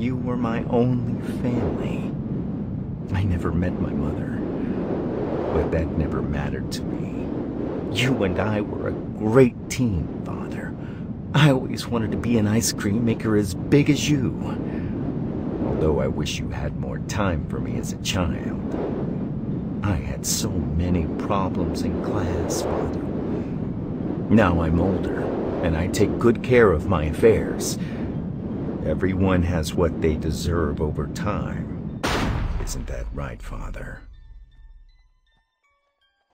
You were my only family. I never met my mother, but that never mattered to me. You and I were a great team, Father. I always wanted to be an ice cream maker as big as you. Although I wish you had more time for me as a child. I had so many problems in class, Father. Now I'm older, and I take good care of my affairs. Everyone has what they deserve over time. Isn't that right, Father?